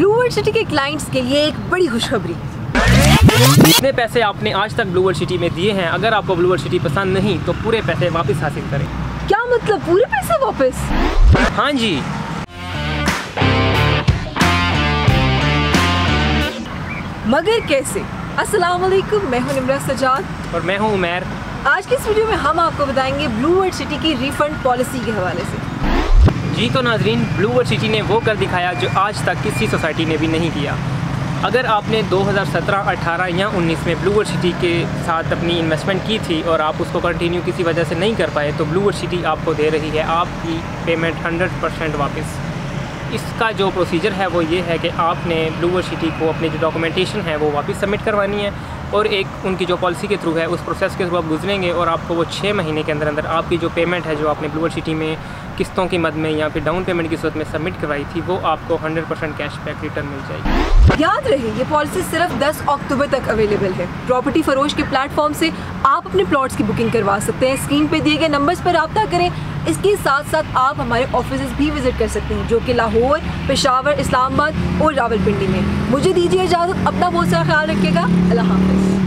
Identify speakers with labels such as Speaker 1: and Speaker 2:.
Speaker 1: Blue world city के clients के लिए एक बड़ी खुशखबरी।
Speaker 2: जितने पैसे आपने आज तक ब्लू वर्ल्ड सिटी में दिए हैं? अगर आपको ब्लू वर्ल्ड सिटी पसंद नहीं तो पूरे पैसे वापस हासिल करें।
Speaker 1: क्या मतलब पूरे पैसे वापस?
Speaker 2: हाँ जी।
Speaker 1: मगर कैसे? अस्सलाम वालेकुम मैं हूँ निमरा सजाद
Speaker 2: और मैं हूँ उमैर।
Speaker 1: आज की इस वीडियो में हम आपको बताएँगे ब्लू वर्ल्ड सिटी की रिफंड पॉलिसी के हवाले से।
Speaker 2: जी तो नाजरीन ब्लू वर्ल्ड सिटी ने वो कर दिखाया जो आज तक किसी सोसाइटी ने भी नहीं किया। अगर आपने 2017, 18 या 19 में ब्लू वर्ल्ड सिटी के साथ अपनी इन्वेस्टमेंट की थी और आप उसको कंटिन्यू किसी वजह से नहीं कर पाए तो ब्लू वर्ल्ड सिटी आपको दे रही है आपकी पेमेंट 100 परसेंट वापस। इसका जो प्रोसीजर है वो ये है कि आपने ब्लू वर्ल्ड सिटी को अपनी जो डॉक्यूमेंटेशन है वो वापस सबमिट करवानी है। और एक उनकी जो पॉलिसी के थ्रू है, उस प्रोसेस के थ्रू आप गुजरेंगे और आपको वो छः महीने के अंदर अंदर आपकी जो पेमेंट है, जो आपने ब्लू वर्ल्ड सिटी में किस्तों की मद में या फिर डाउन पेमेंट की सूरत में सबमिट करवाई थी, वो आपको 100 परसेंट कैश बैक रिटर्न मिल जाएगी।
Speaker 1: याद रहे, ये पॉलिसी सिर्फ़ 10 अक्टूबर तक अवेलेबल है। प्रॉपर्टी फरोश के प्लेटफॉर्म से आप अपने प्लॉट्स की बुकिंग करवा सकते हैं। स्क्रीन पे दिए गए नंबर्स पर रब्ता करें इसके साथ साथ आप हमारे ऑफ़िस भी विज़िट कर सकते हैं, जो कि लाहौर, पेशावर, इस्लामाबाद और रावलपिंडी में। मुझे दीजिए इजाज़त, अपना बहुत सारा ख्याल रखिएगा। अल्लाह हाफिज़।